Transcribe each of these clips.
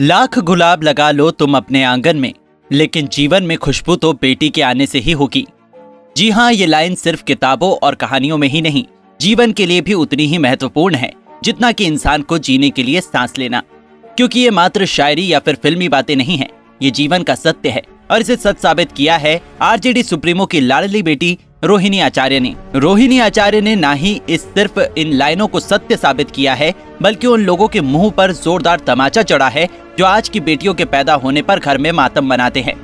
लाख गुलाब लगा लो तुम अपने आँगन में, लेकिन जीवन में खुशबू तो बेटी के आने से ही होगी। जी हाँ ये लाइन सिर्फ़ किताबों और कहानियों में ही नहीं, जीवन के लिए भी उतनी ही महत्वपूर्ण है, जितना कि इंसान को जीने के लिए सांस लेना। क्योंकि ये मात्र शायरी या फिर फिल्मी बातें नहीं है, ये जीवन का सत्य है। और इसे सच साबित किया है, आरजेडी सुप्रीमो की लाडली बेटी रोहिणी आचार्य ने रोहिणी आचार्य ने ना ही इस सिर्फ़ इन लाइनों को सत्य साबित किया है, बल्कि उन लोगों के मुँह पर जोरदार तमाचा चढ़ा है, जो आज की बेटियों के पैदा होने पर घर में मातम मनाते हैं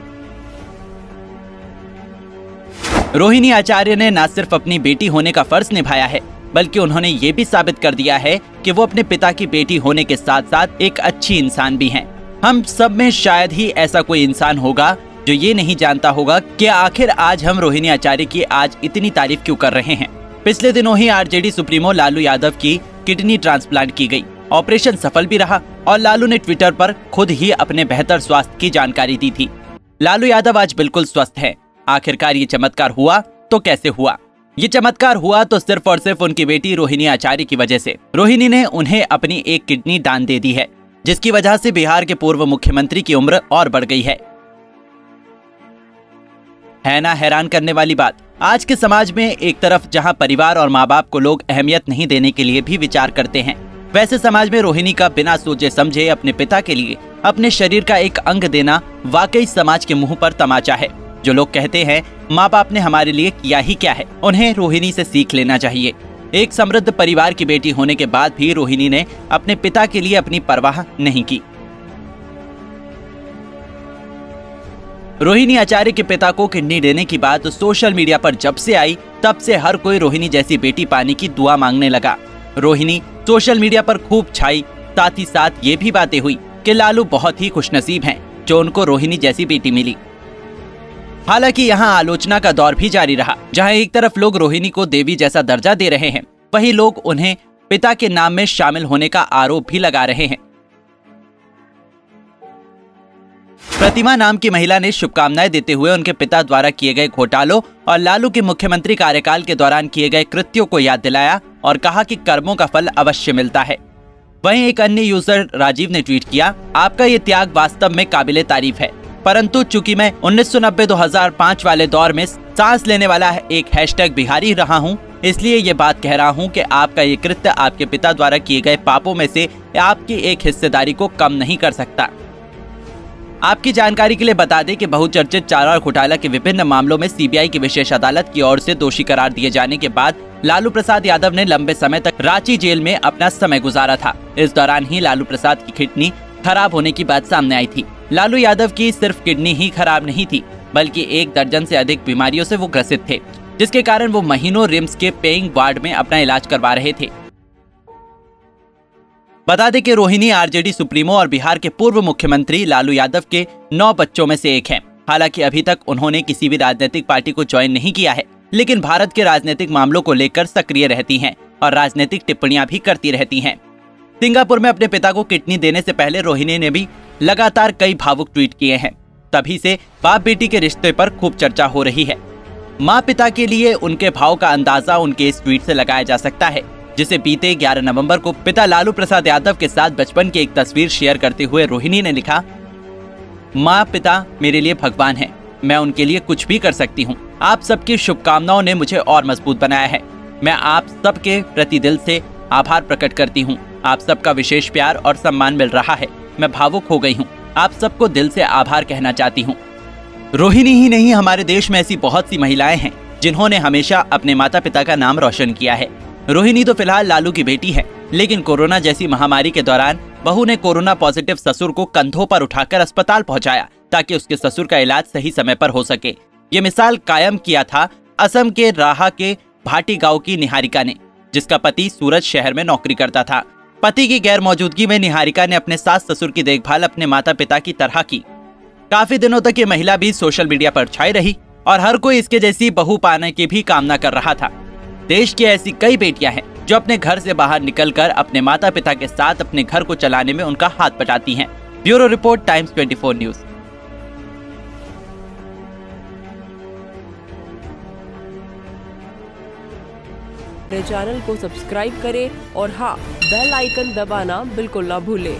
रोहिणी आचार्य ने न सिर्फ़ अपनी बेटी होने का फ़र्ज़ निभाया है, बल्कि उन्होंने ये भी साबित कर दिया है कि वो अपने पिता की बेटी होने के साथ साथ एक अच्छी इंसान भी हैं। हम सब में शायद ही ऐसा कोई इंसान होगा जो ये नहीं जानता होगा कि आखिर आज हम रोहिणी आचार्य की आज इतनी तारीफ़ क्यों कर रहे हैं। पिछले दिनों ही आरजेडी सुप्रीमो लालू यादव की किडनी ट्रांसप्लांट की गई। ऑपरेशन सफल भी रहा और लालू ने ट्विटर पर खुद ही अपने बेहतर स्वास्थ्य की जानकारी दी थी। लालू यादव आज बिल्कुल स्वस्थ है। आखिरकार ये चमत्कार हुआ तो कैसे हुआ? ये चमत्कार हुआ तो सिर्फ़ और सिर्फ़ उनकी बेटी रोहिणी आचार्य की वजह से। रोहिणी ने उन्हें अपनी एक किडनी दान दे दी है, जिसकी वजह से बिहार के पूर्व मुख्यमंत्री की उम्र और बढ़ गई है। है ना हैरान करने वाली बात। आज के समाज में एक तरफ़ जहाँ परिवार और माँ बाप को लोग अहमियत नहीं देने के लिए भी विचार करते हैं, वैसे समाज में रोहिणी का बिना सोचे समझे अपने पिता के लिए अपने शरीर का एक अंग देना वाकई समाज के मुँह पर तमाचा है। जो लोग कहते हैं माँ बाप ने हमारे लिए किया ही क्या है, उन्हें रोहिणी से सीख लेना चाहिए। एक समृद्ध परिवार की बेटी होने के बाद भी रोहिणी ने अपने पिता के लिए अपनी परवाह नहीं की। रोहिणी आचार्य के पिता को किडनी देने की बात सोशल मीडिया पर जब से आई, तब से हर कोई रोहिणी जैसी बेटी पाने की दुआ मांगने लगा। रोहिणी, सोशल मीडिया पर खूब छाई, साथ ही साथ ये भी बातें हुई कि लालू बहुत ही खुशनसीब हैं, जो उनको रोहिणी जैसी बेटी मिली। हालाँकि यहाँ आलोचना का दौर भी जारी रहा, जहाँ एक तरफ़ लोग रोहिणी को देवी जैसा दर्जा दे रहे हैं, वही लोग उन्हें पिता के नाम में शामिल होने का आरोप भी लगा रहे हैं। प्रतिमा नाम की महिला ने शुभकामनाएँ देते हुए उनके पिता द्वारा किए गए घोटालों और लालू के मुख्यमंत्री कार्यकाल के दौरान किए गए कृत्यों को याद दिलाया और कहा कि कर्मों का फल अवश्य मिलता है। वहीं एक अन्य यूज़र राजीव ने ट्वीट किया आपका ये त्याग वास्तव में काबिले तारीफ़ है परंतु चूँकि मैं 1990-2005 वाले दौर में सांस लेने वाला एक हैशटैग बिहारी रहा हूँ, इसलिए ये बात कह रहा हूँ कि आपका ये कृत्य आपके पिता द्वारा किए गए पापों में से आपकी एक हिस्सेदारी को कम नहीं कर सकता। आपकी जानकारी के लिए बता दें कि बहुचर्चित चारा और घोटाला के विभिन्न मामलों में सीबीआई की विशेष अदालत की ओर से दोषी करार दिए जाने के बाद लालू प्रसाद यादव ने लंबे समय तक रांची जेल में अपना समय गुजारा था। इस दौरान ही लालू प्रसाद की किडनी खराब होने की बात सामने आई थी। लालू यादव की सिर्फ़ किडनी ही खराब नहीं थी, बल्कि एक दर्जन से अधिक बीमारियों से वो ग्रसित थे, जिसके कारण वो महीनों रिम्स के पेइंग वार्ड में अपना इलाज करवा रहे थे। बता दें कि रोहिणी, आरजेडी, सुप्रीमो और बिहार के पूर्व मुख्यमंत्री लालू यादव के नौ बच्चों में से एक हैं। हालाँकि अभी तक उन्होंने किसी भी राजनीतिक पार्टी को ज्वाइन नहीं किया है, लेकिन भारत के राजनीतिक मामलों को लेकर सक्रिय रहती हैं और राजनीतिक टिप्पणियाँ भी करती रहती हैं। सिंगापुर में अपने पिता को किडनी देने से पहले रोहिणी ने भी लगातार कई भावुक ट्वीट किए हैं। तभी से बाप बेटी के रिश्ते पर खूब चर्चा हो रही है। माँ पिता के लिए उनके भाव का अंदाज़ा उनके इस ट्वीट से लगाया जा सकता है। जिसे बीते 11 नवंबर को पिता लालू प्रसाद यादव के साथ बचपन की एक तस्वीर शेयर करते हुए रोहिणी ने लिखा, माँ पिता मेरे लिए भगवान है। मैं उनके लिए कुछ भी कर सकती हूँ। आप सबकी शुभकामनाओं ने मुझे और मज़बूत बनाया है। मैं आप सबके प्रति दिल से आभार प्रकट करती हूँ। आप सबका विशेष प्यार और सम्मान मिल रहा है। मैं भावुक हो गई हूँ। आप सबको दिल से आभार कहना चाहती हूँ। रोहिणी ही नहीं, हमारे देश में ऐसी बहुत सी महिलाएँ हैं, जिन्होंने हमेशा अपने माता पिता का नाम रोशन किया है। रोहिणी तो फ़िलहाल लालू की बेटी है, लेकिन कोरोना जैसी महामारी के दौरान बहू ने कोरोना पॉजिटिव ससुर को कंधों पर उठाकर अस्पताल पहुँचाया, ताकि उसके ससुर का इलाज सही समय पर हो सके। ये मिसाल कायम किया था असम के राहा के भाटी गाँव की निहारिका ने, जिसका पति सूरज शहर में नौकरी करता था। पति की गैर मौजूदगी में निहारिका ने अपने सास ससुर की देखभाल अपने माता पिता की तरह की। काफ़ी दिनों तक ये महिला भी सोशल मीडिया पर छाई रही, और हर कोई इसके जैसी बहू पाने की भी कामना कर रहा था। देश की ऐसी कई बेटियाँ हैं, जो अपने घर से बाहर निकलकर अपने माता पिता के साथ अपने घर को चलाने में उनका हाथ बटाती हैं। Bureau report, Times 24 news channel को सब्सक्राइब करें और हाँ बेल आइकन दबाना बिल्कुल ना भूलें